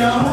Ewa,